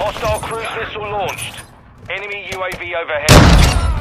Hostile cruise missile launched. Enemy UAV overhead.